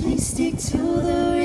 Please stick to the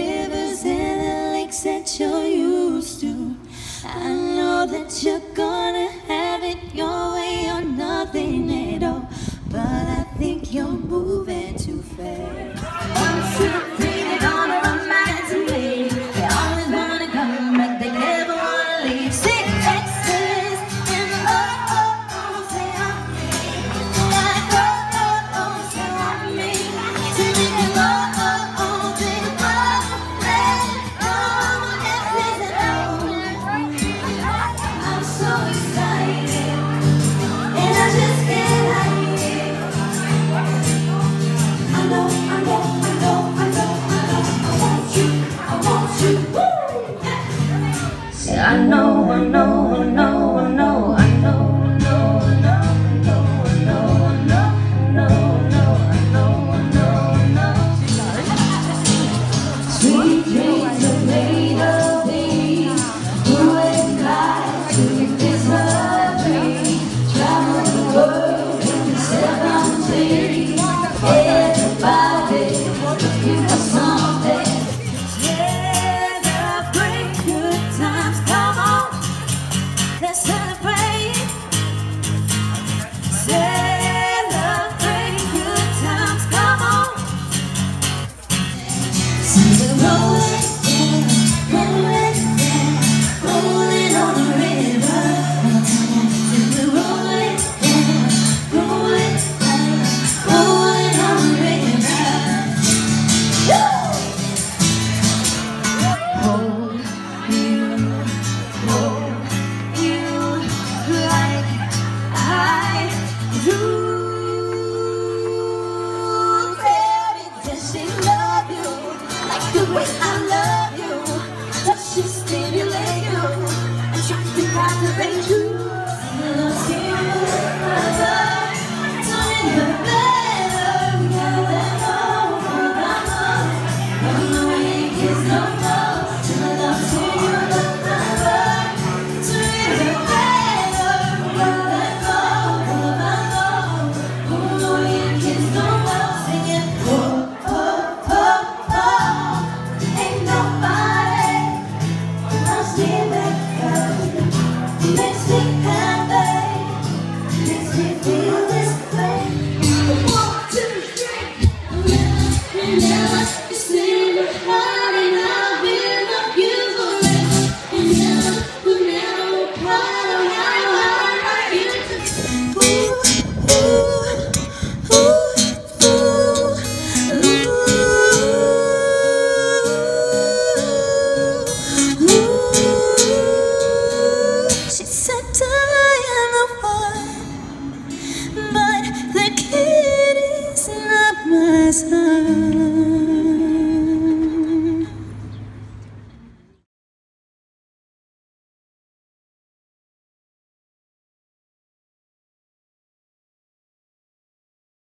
Wait.